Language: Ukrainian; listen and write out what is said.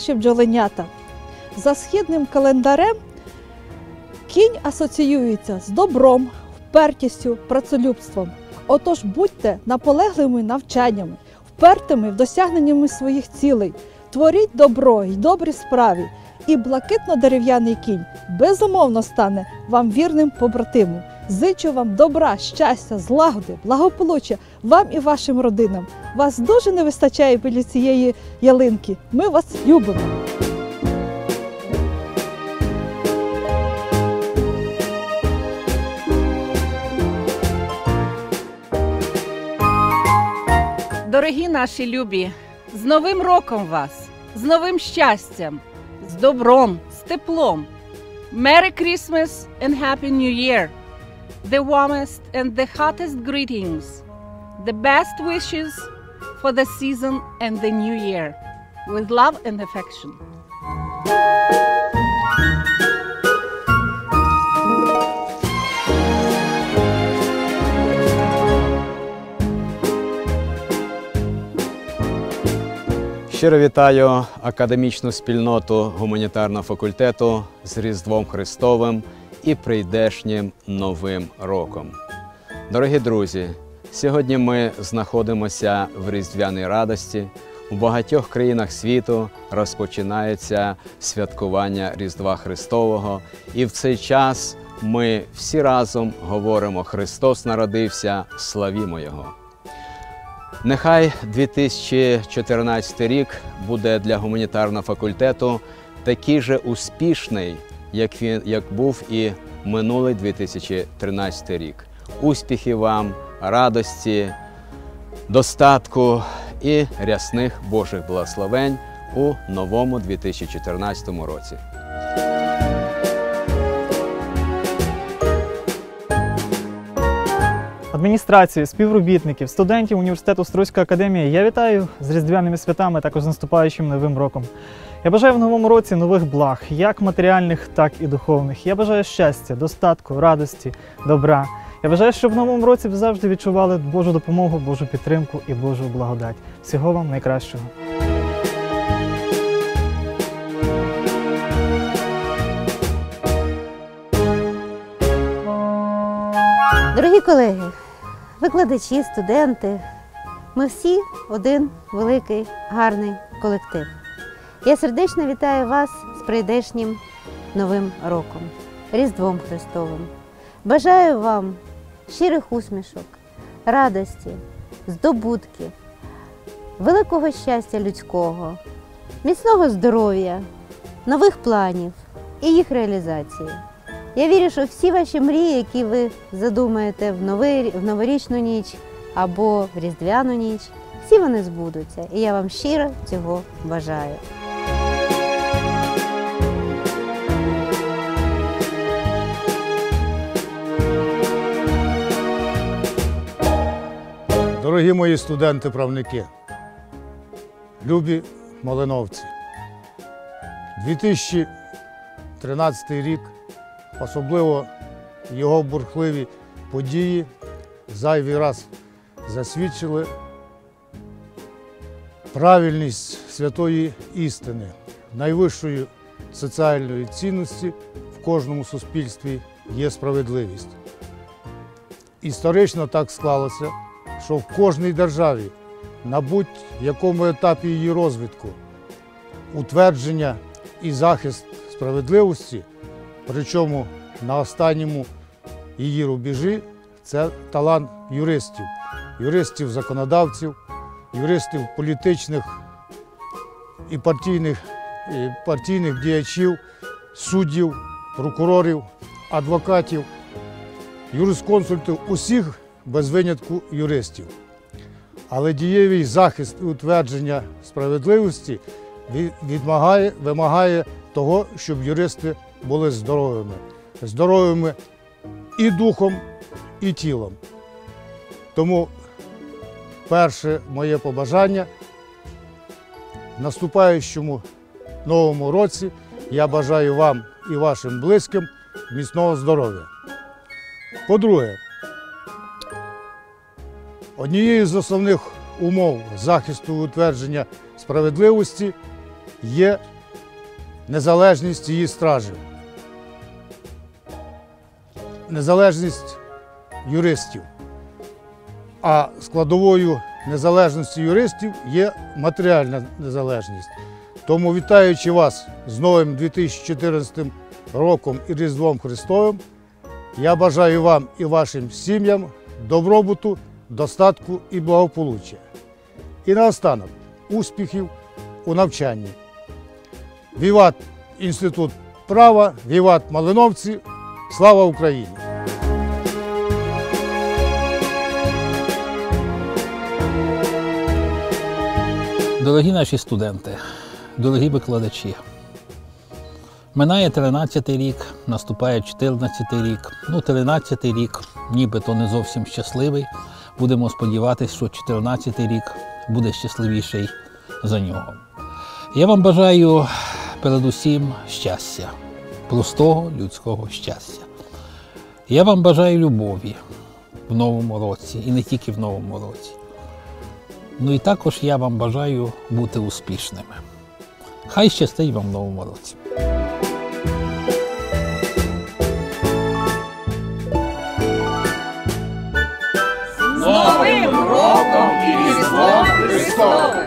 наші бджоленята. За східним календарем кінь асоціюється з добром, впертістю, працелюбством. Отож будьте наполегливими навчаннями, впертими в досягненнями своїх цілей. Творіть добро й добрі справи, і блакитно-дерев'яний кінь безумовно стане вам вірним побратимом. Зичу вам добра, щастя, злагоди, благополуччя вам і вашим родинам. Вас дуже не вистачає біля цієї ялинки. Ми вас любимо. Дорогі наші любі, з Новим роком вас, з новим щастям, з добром, з теплом. Merry Christmas and Happy New Year! The warmest and the hottest greetings, the best wishes for the season and the new year, with love and affection. Щиро вітаю академічну спільноту гуманітарного факультету з Різдвом Христовим і прийдешнім Новим роком. Дорогі друзі, сьогодні ми знаходимося в різдвяній радості. У багатьох країнах світу розпочинається святкування Різдва Христового, і в цей час ми всі разом говоримо Христос народився, славімо Його. Нехай 2014 рік буде для гуманітарного факультету такий же успішний, як він як був і минулий 2013 рік. Успіхів вам, радості, достатку і рясних Божих благословень у новому 2014 році. Адміністрацію, співробітників, студентів університету Стройська академія я вітаю з різдвяними святами, також з наступаючим новим роком. Я бажаю в новому році нових благ, як матеріальних, так і духовних. Я бажаю щастя, достатку, радості, добра. Я бажаю, щоб в новому році ви завжди відчували Божу допомогу, Божу підтримку і Божу благодать. Всього вам найкращого. Дорогі колеги, викладачі, студенти, ми всі один великий гарний колектив. Я сердечно вітаю вас з прийдешнім Новим роком, Різдвом Христовим. Бажаю вам щирих усмішок, радості, здобутків, великого щастя людського, міцного здоров'я, нових планів і їх реалізації. Я вірю, що всі ваші мрії, які ви задумаєте в, новий, в новорічну ніч або в різдвяну ніч, всі вони збудуться. І я вам щиро цього бажаю. Дорогі мої студенти-правники, любі малиновці, 2013 рік, особливо його бурхливі події, зайвий раз засвідчили правильність святої істини, найвищою соціальної цінності в кожному суспільстві є справедливість. Історично так склалося, що в кожній державі на будь-якому етапі її розвитку утвердження і захист справедливості, причому на останньому її рубежі це талант юристів, юристів-законодавців, юристів політичних і партійних, і партійних діячів, суддів, прокурорів, адвокатів, юрисконсультів, усіх без винятку юристів. Але дієвий захист і утвердження справедливості відмагає, вимагає того, щоб юристи були здоровими. Здоровими і духом, і тілом. Тому перше моє побажання в наступаючому новому році я бажаю вам і вашим близьким міцного здоров'я. По-друге, Однією з основних умов захисту утвердження справедливості є незалежність її стражів, незалежність юристів. А складовою незалежності юристів є матеріальна незалежність. Тому, вітаючи вас з новим 2014 роком і Різдвом Христовим, я бажаю вам і вашим сім'ям добробуту, достатку і благополуччя. І наостанок успіхів у навчанні. Віват Інститут права, Віват Малиновці. Слава Україні! Дорогі наші студенти, дорогі викладачі, минає 13-й рік, наступає 14-й рік. Ну, 13 рік нібито не зовсім щасливий. Будемо сподіватися, що 14 рік буде щасливіший за нього. Я вам бажаю передусім щастя, простого людського щастя. Я вам бажаю любові в новому році і не тільки в новому році. Ну і також я вам бажаю бути успішними. Хай щастить вам в новому році. З Новим